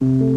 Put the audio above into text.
thank mm -hmm. you